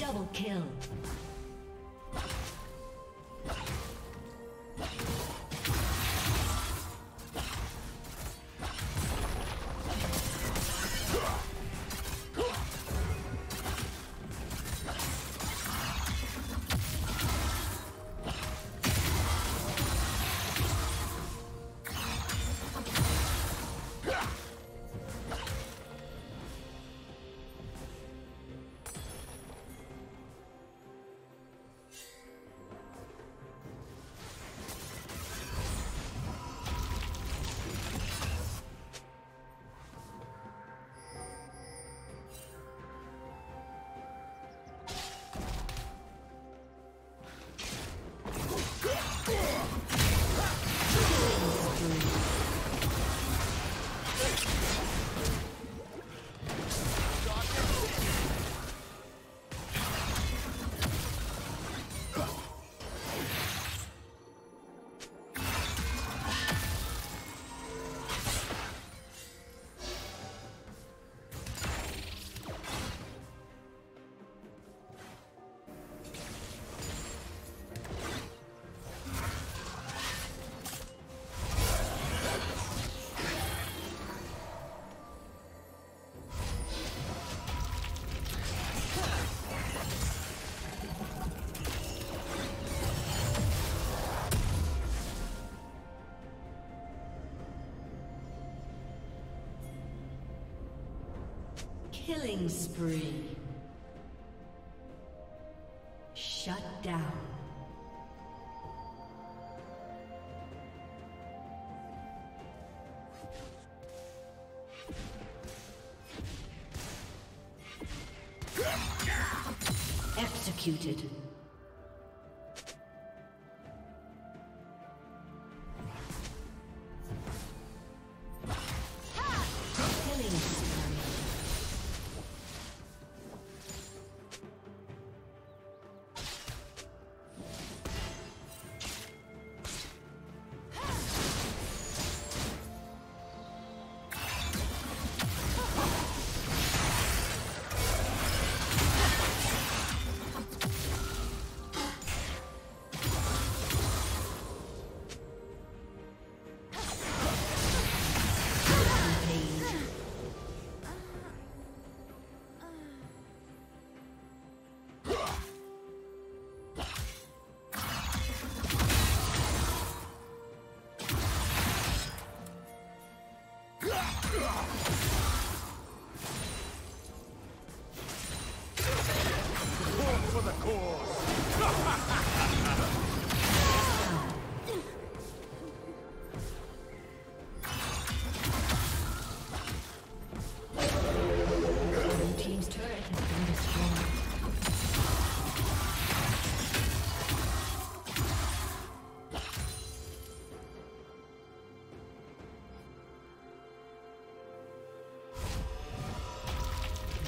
Double kill. Killing spree. Shut down. Executed.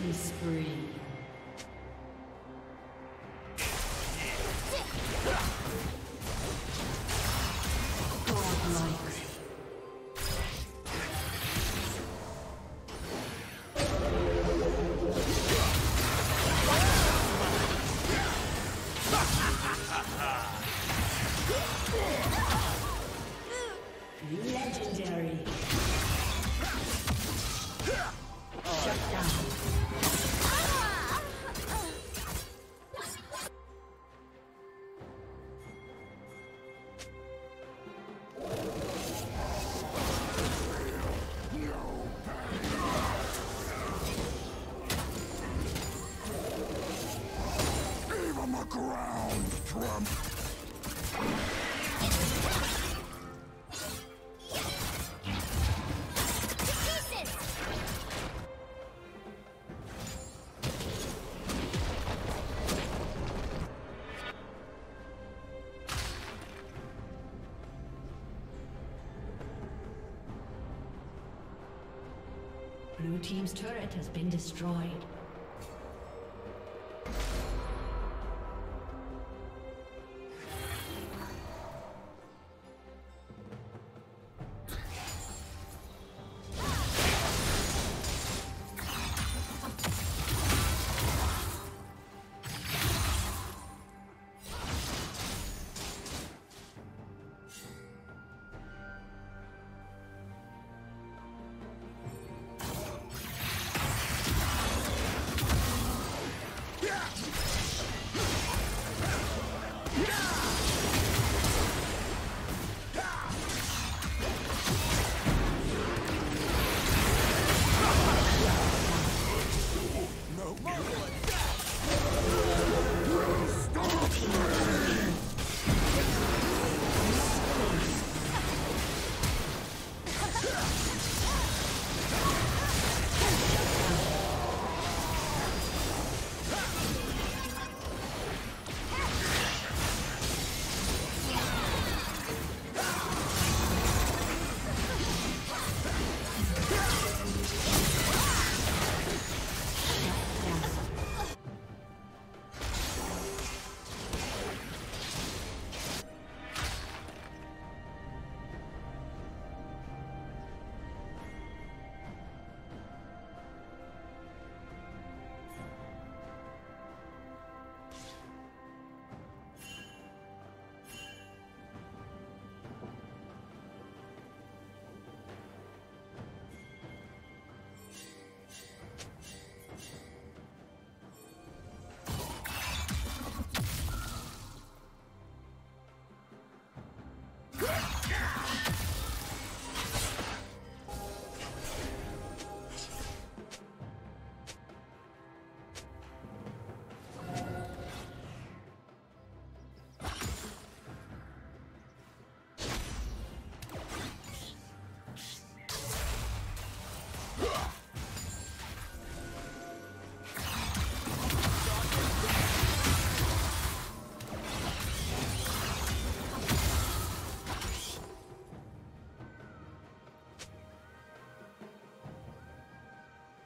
Killing spree. The ground trembles! Blue team's turret has been destroyed.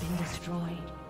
Been destroyed.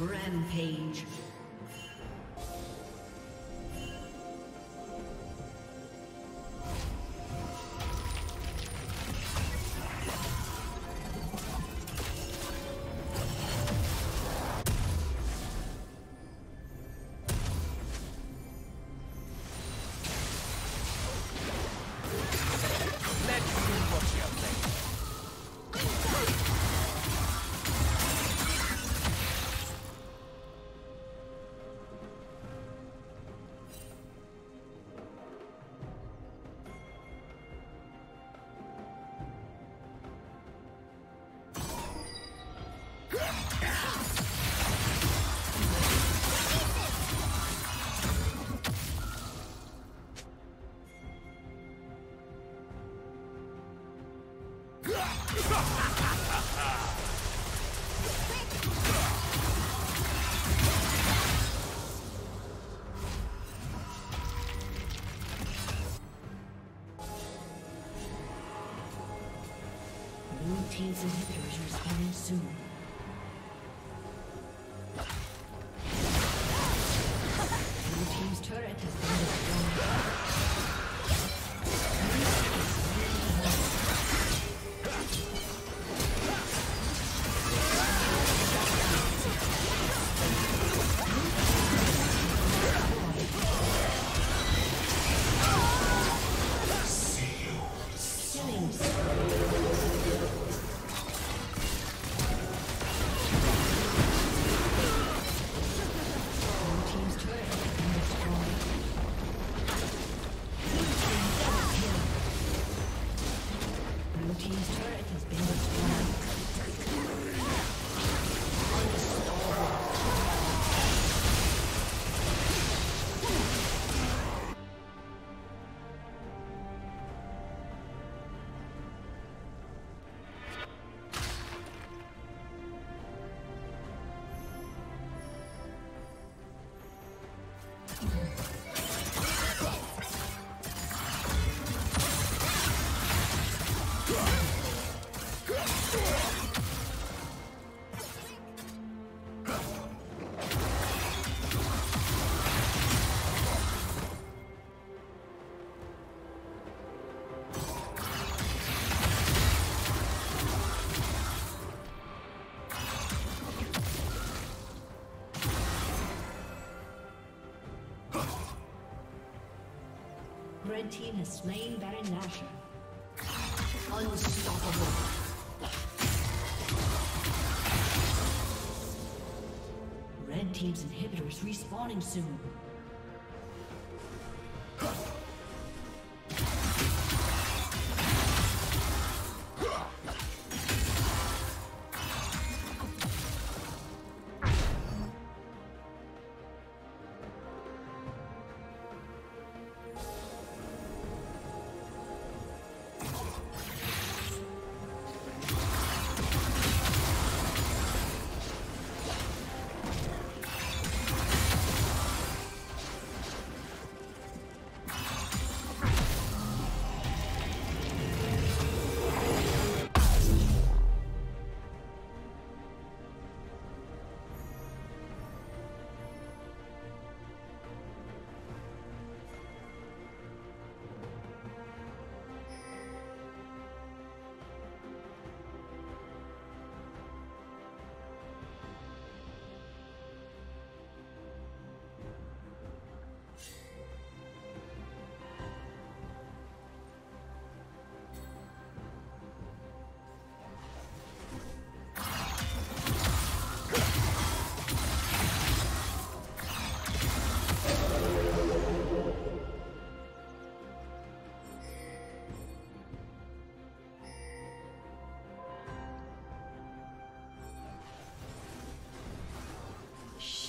Rampage. Team's inhibitors is respawning soon. Red team has slain Baron Nashor. Unstoppable. Red team's inhibitors respawning soon.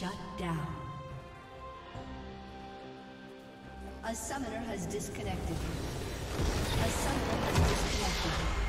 Shut down. A summoner has disconnected. A summoner has disconnected.